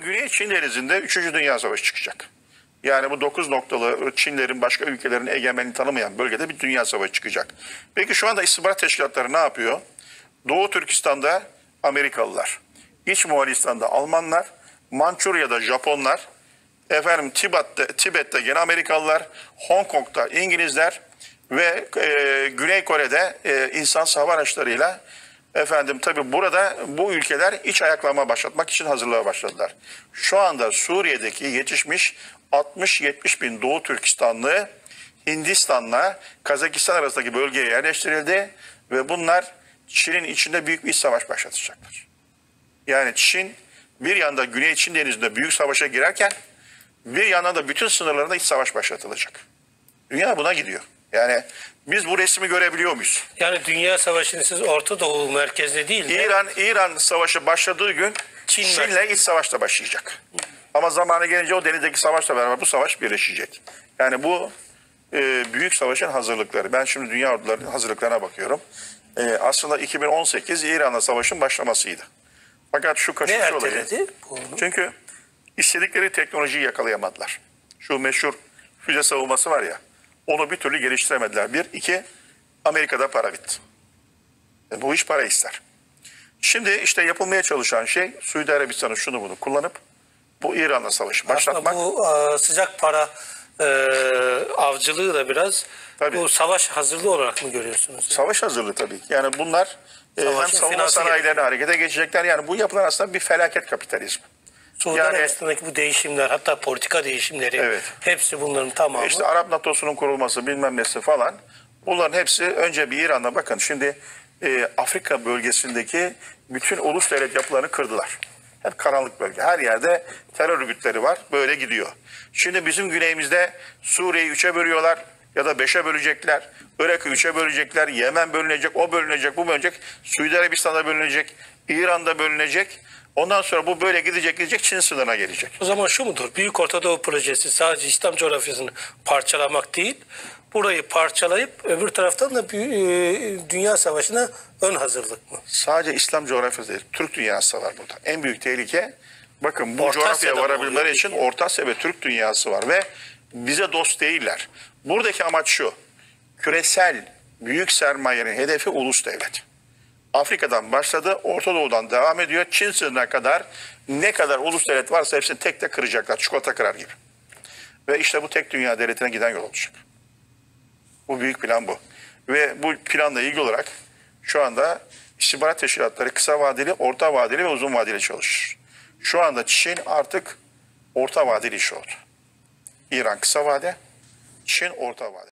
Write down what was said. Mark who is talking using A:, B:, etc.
A: Güney Çin Denizi'nde 3. Dünya Savaşı çıkacak. Yani bu 9 noktalı Çinlerin başka ülkelerin egemenliğini tanımayan bölgede bir dünya savaşı çıkacak. Peki şu anda istihbarat teşkilatları ne yapıyor? Doğu Türkistan'da Amerikalılar, İç Moğolistan'da Almanlar, Mançurya'da Japonlar, efendim Tibet'te, Tibet'te gene Amerikalılar, Hong Kong'da İngilizler ve e, Güney Kore'de e, insan hava araçlarıyla efendim tabi burada bu ülkeler iç ayaklama başlatmak için hazırlığa başladılar. Şu anda Suriye'deki yetişmiş 60-70 bin Doğu Türkistanlı Hindistan'la Kazakistan arasındaki bölgeye yerleştirildi ve bunlar Çin'in içinde büyük bir savaş başlatacaklar. Yani Çin bir yanda Güney Çin denizinde büyük savaşa girerken bir yandan da bütün sınırlarında iç savaş başlatılacak. Dünya buna gidiyor. Yani biz bu resmi görebiliyor muyuz?
B: Yani Dünya Savaşı'nı siz Orta Doğu merkezde değil de
A: İran İran savaşı başladığı gün
B: Çin
A: Çin'le iç savaş da başlayacak. Ama zamanı gelince o denizdeki savaşla beraber bu savaş birleşecek. Yani bu e, büyük savaşın hazırlıkları. Ben şimdi dünya ordularının hazırlıklarına bakıyorum. E, aslında 2018 İran'la savaşın başlamasıydı. Fakat şu
B: ne
A: kaçıncı olayı.
B: bunu?
A: Çünkü istedikleri teknolojiyi yakalayamadılar. Şu meşhur füze savunması var ya, onu bir türlü geliştiremediler. Bir, iki, Amerika'da para bitti. E, bu iş para ister. Şimdi işte yapılmaya çalışan şey Suudi Arabistan'ın şunu bunu kullanıp bu İran'la savaşı başlatmak.
B: Aslında bu e, sıcak para e, avcılığı da biraz
A: Tabii.
B: bu savaş hazırlığı olarak mı görüyorsunuz?
A: Savaş hazırlığı tabii. Yani bunlar e, hem savunma
B: finansı
A: sanayilerine harekete geçecekler. Yani bu yapılan aslında bir felaket kapitalizmi.
B: Suudi
A: Yani-
B: Arabistan'daki bu değişimler hatta politika değişimleri
A: Evet.
B: hepsi bunların tamamı.
A: İşte Arap NATO'sunun kurulması bilmem nesi falan. Bunların hepsi önce bir İran'da bakın şimdi e, Afrika bölgesindeki bütün ulus devlet yapılarını kırdılar. Hep karanlık bölge. Her yerde terör örgütleri var. Böyle gidiyor. Şimdi bizim güneyimizde Suriye'yi üçe bölüyorlar ya da beşe bölecekler. Irak'ı üçe bölecekler. Yemen bölünecek, o bölünecek, bu bölünecek. Suudi Arabistan'da bölünecek. İran'da bölünecek. Ondan sonra bu böyle gidecek gidecek Çin sınırına gelecek.
B: O zaman şu mudur? Büyük Orta Doğu projesi sadece İslam coğrafyasını parçalamak değil, burayı parçalayıp öbür taraftan da e, Dünya Savaşı'na ön hazırlık mı?
A: Sadece İslam coğrafyası değil, Türk dünyası var burada. En büyük tehlike, bakın bu
B: Orta
A: coğrafyaya varabilmeleri için? Orta Asya ve Türk dünyası var ve bize dost değiller. Buradaki amaç şu, küresel büyük sermayenin hedefi ulus devlet. Afrika'dan başladı, Orta Doğu'dan devam ediyor. Çin sınırına kadar ne kadar ulus devlet varsa hepsini tek tek kıracaklar, çikolata kırar gibi. Ve işte bu tek dünya devletine giden yol olacak. Bu büyük plan bu. Ve bu planla ilgili olarak şu anda istihbarat teşkilatları kısa vadeli, orta vadeli ve uzun vadeli çalışır. Şu anda Çin artık orta vadeli iş oldu. İran kısa vade, Çin orta vade.